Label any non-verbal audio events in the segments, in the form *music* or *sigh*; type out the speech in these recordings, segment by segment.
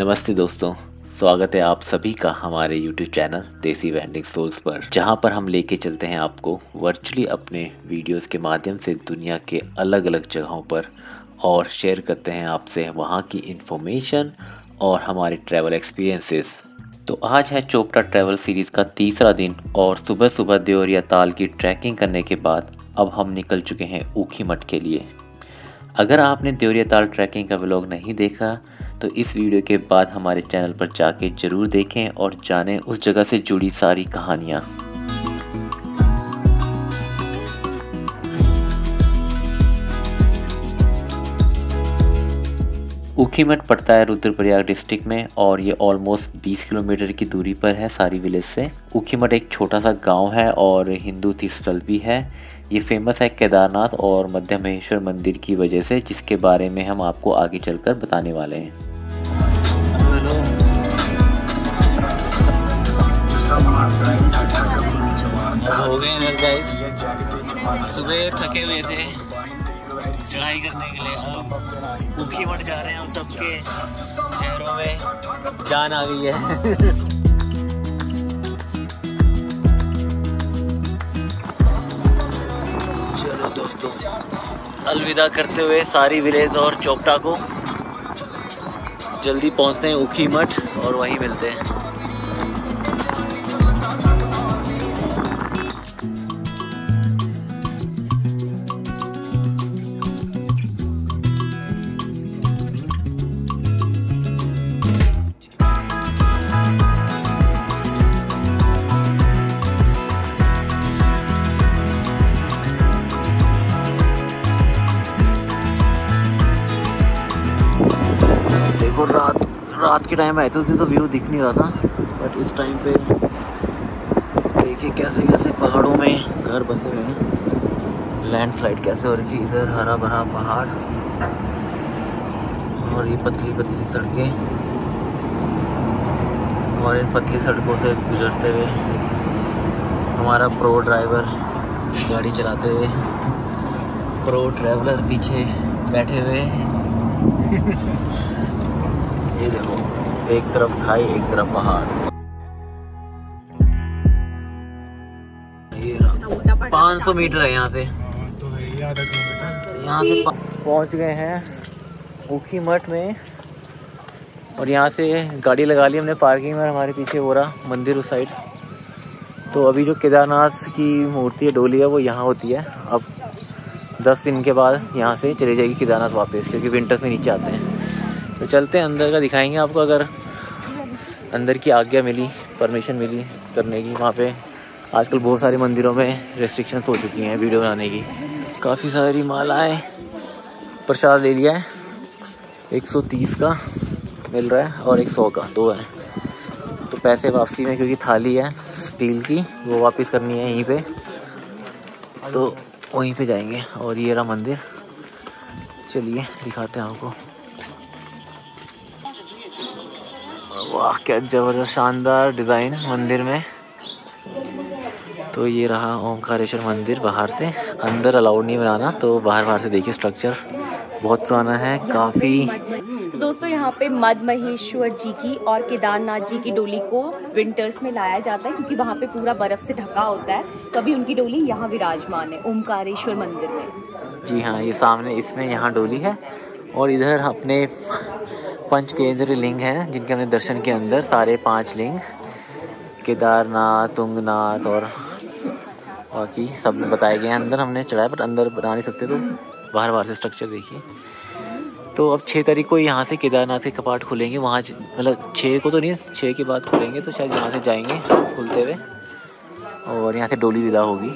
नमस्ते दोस्तों, स्वागत है आप सभी का हमारे YouTube channel Desi Vending Souls पर, जहाँ पर हम लेके चलते हैं आपको वर्चुअली अपने वीडियोस के माध्यम से दुनिया के अलग अलग जगहों पर और शेयर करते हैं आपसे वहाँ की इन्फॉर्मेशन और हमारे ट्रैवल एक्सपीरियंसेस तो आज है चोपड़ा ट्रैवल सीरीज़ का तीसरा दिन और सुबह सुबह देवरिया ताल की ट्रैकिंग करने के बाद अब हम निकल चुके हैं ऊखी मठ के लिए। अगर आपने देवरिया ताल ट्रैकिंग का व्लॉग नहीं देखा तो इस वीडियो के बाद हमारे चैनल पर जाके ज़रूर देखें और जानें उस जगह से जुड़ी सारी कहानियाँ। ऊखीमठ पड़ता है रुद्रप्रयाग डिस्ट्रिक्ट में और ये ऑलमोस्ट 20 किलोमीटर की दूरी पर है सारी विलेज से। ऊखीमठ एक छोटा सा गाँव है और हिंदू तीर्थस्थल भी है। ये फ़ेमस है केदारनाथ और मध्य महेश्वर मंदिर की वजह से, जिसके बारे में हम आपको आगे चलकर बताने वाले हैं। गए सुबह थके हुए थे चढ़ाई करने के लिए। अब भूखी मट जा रहे हैं हम सबके चेहरों में। जान आ गई है। चलो दोस्तों, अलविदा करते हुए सारी विलेज और चौपटा को। जल्दी पहुँचते हैं उखी मठ और वहीं मिलते हैं। रात के टाइम आए थे, उस दिन तो व्यू दिख नहीं रहा था बट इस टाइम पे देखिए कैसे कैसे पहाड़ों में घर बसे हुए हैं। लैंडस्लाइड कैसे हो रही इधर हरा भरा पहाड़ और ये पतली पतली सड़कें। और इन पतली सड़कों से गुजरते हुए हमारा प्रो ड्राइवर गाड़ी चलाते हुए प्रो ट्रैवलर पीछे बैठे हुए। *laughs* ये देखो एक तरफ़ खाई, एक तरफ़ पहाड़ पाँच सौ मीटर है यहाँ से। यहाँ से पहुँच गए हैं ऊखी मठ में। और यहाँ से गाड़ी लगा ली हमने पार्किंग में, हमारे पीछे हो रहा मंदिर उस साइड। तो अभी जो केदारनाथ की मूर्ति है, डोली है, वो यहाँ होती है। अब दस दिन के बाद यहाँ से चली जाएगी केदारनाथ वापस, क्योंकि विंटर्स में नीचे आते हैं। तो चलते हैं, अंदर का दिखाएँगे आपको अगर अंदर की आज्ञा मिली परमिशन मिली करने की, वहाँ पे आजकल बहुत सारे मंदिरों में रेस्ट्रिक्शंस हो चुकी हैं वीडियो बनाने की। काफ़ी सारी मालाएँ प्रसाद ले लिया है। 130 का मिल रहा है और 100 का, दो है। तो पैसे वापसी में, क्योंकि थाली है स्टील की, वो वापस करनी है यहीं पे। तो वहीं पे जाएँगे और ये रहा मंदिर। चलिए, दिखाते हैं आपको। वाह क्या ज़बरदस्त शानदार डिज़ाइन मंदिर में। तो ये रहा ओंकारेश्वर मंदिर बाहर से। अंदर अलाउड नहीं बनाना तो बाहर बाहर से देखिए स्ट्रक्चर बहुत पुराना है काफ़ी तो दोस्तों यहाँ पे मद महेश्वर जी की और केदारनाथ जी की डोली को विंटर्स में लाया जाता है क्योंकि वहाँ पे पूरा बर्फ़ से ढका होता है। तभी उनकी डोली यहाँ विराजमान है ओमकारेश्वर मंदिर में। जी हाँ ये सामने इसमें यहाँ डोली है और इधर अपने पंच केंद्र लिंग हैं, जिनके हमने दर्शन के अंदर, सारे पाँच लिंग, केदारनाथ, तुंगनाथ और बाकी सब बताए गए हैं। अंदर हमने चढ़ाया, पर अंदर बना नहीं सकते तो बाहर बाहर से स्ट्रक्चर देखिए। तो अब छः तारीख को यहाँ से केदारनाथ के कपाट खुलेंगे, वहाँ मतलब छः को तो नहीं छः के बाद खुलेंगे तो शायद यहाँ से जाएँगे खुलते हुए, और यहाँ से डोली विदा होगी।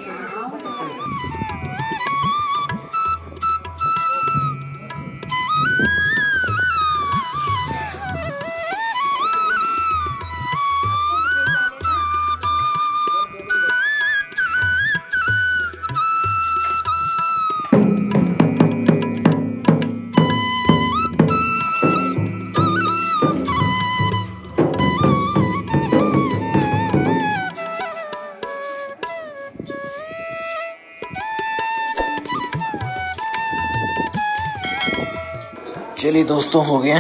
चलिए दोस्तों, हो गया।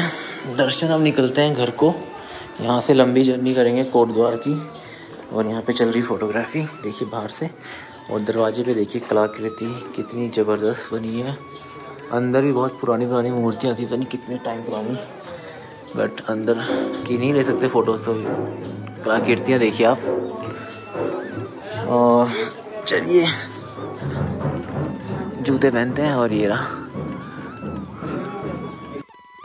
दर्शन हम निकलते हैं घर को। यहाँ से लंबी जर्नी करेंगे कोट द्वार की, और यहाँ पे चल रही फोटोग्राफी देखिए बाहर से। और दरवाजे पे देखिए कलाकृति, कितनी ज़बरदस्त बनी है। अंदर भी बहुत पुरानी पुरानी मूर्तियाँ थी, पता नहीं कितने टाइम पुरानी। बट अंदर की नहीं ले सकते फ़ोटोज़ तो कलाकृतियाँ देखिए आप। और चलिए, जूते पहनते हैं, और ये रहा।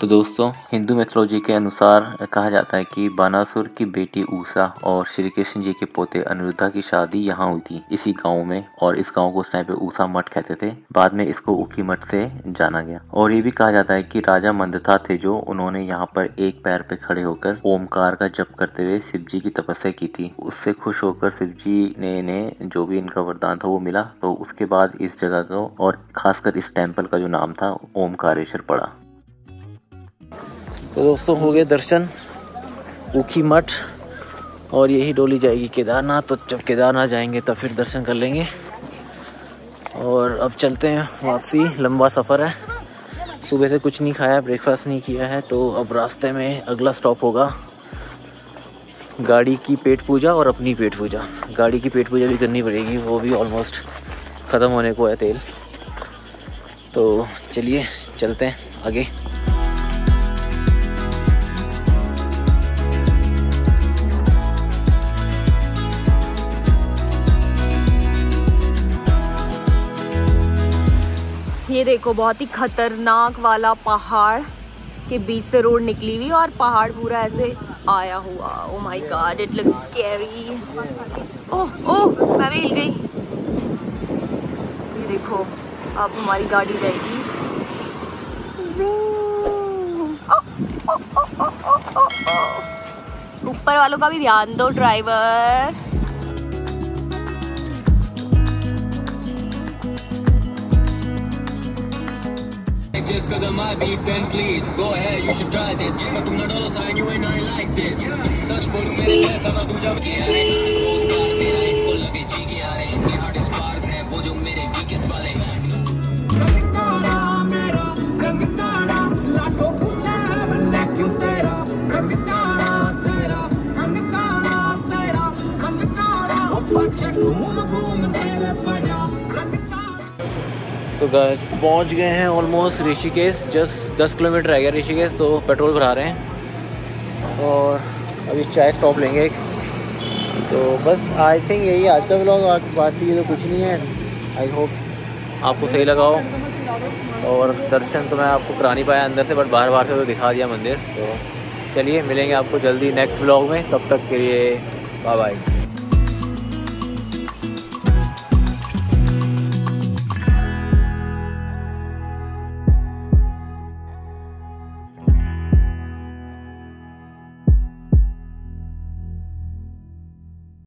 तो दोस्तों हिंदू मैथोलॉजी के अनुसार कहा जाता है कि बानासुर की बेटी ऊषा और श्री कृष्ण जी के पोते अनिरुद्धा की शादी यहाँ हुई थी। इसी गाँव में और इस गाँव को उस टाइम पे ऊषा मठ कहते थे। बाद में इसको ऊखी मठ से जाना गया। और ये भी कहा जाता है कि राजा मंदथा थे जो उन्होंने यहाँ पर एक पैर पे खड़े होकर ओमकार का जप करते हुए शिव जी की तपस्या की थी। उससे खुश होकर शिव जी ने, ने जो भी इनका वरदान था वो मिला। तो उसके बाद इस जगह को और खासकर इस टेंपल का जो नाम था ओमकारेश्वर पड़ा। तो दोस्तों, हो गए दर्शन। ऊखी मठ, और यही डोली जाएगी केदारनाथ। तो जब केदारनाथ जाएँगे, तब फिर दर्शन कर लेंगे। और अब चलते हैं वापसी। लंबा सफ़र है। सुबह से कुछ नहीं खाया ब्रेकफास्ट नहीं किया है। तो अब रास्ते में अगला स्टॉप होगा। गाड़ी की पेट पूजा और अपनी पेट पूजा। गाड़ी की पेट पूजा भी करनी पड़ेगी। वो भी ऑलमोस्ट ख़त्म होने को है तेल। तो चलिए, चलते हैं आगे। ये देखो, बहुत ही खतरनाक वाला पहाड़ के बीच से रोड निकली हुई और पहाड़ पूरा ऐसे आया हुआ। ओ my God it looks scary oh oh मैं भी हिल गई। ये देखो, अब हमारी गाड़ी जाएगी ऊपर वालों का भी ध्यान दो, driver. Just cause of my beef, then please go ahead, you should try this. मैं तू ना dollar sign, you ain't nothing like this. सच बोलूँ मेरे जैसा ना तू जब किया है रोज़गार तेरा इनको लगे जी के आ रहे इनके हार्डेस्ट बार्स हैं वो जो मेरे वीकेस्ट वाले घूम घूम तेरे पड़ा तो गैस पहुँच गए हैं ऑलमोस्ट ऋषिकेश जस्ट दस किलोमीटर रह गया ऋषिकेश तो पेट्रोल भरा रहे हैं। और अभी चाय स्टॉप लेंगे एक। तो बस आई थिंक यही आज का ब्लॉग आज बात ये तो कुछ नहीं है। आई होप आपको सही लगाओ और दर्शन तो मैं आपको करा नहीं पाया अंदर से बट बाहर बाहर से तो दिखा दिया मंदिर। तो चलिए, मिलेंगे आपको जल्दी नेक्स्ट ब्लॉग में। तब तक के लिए बाय बाय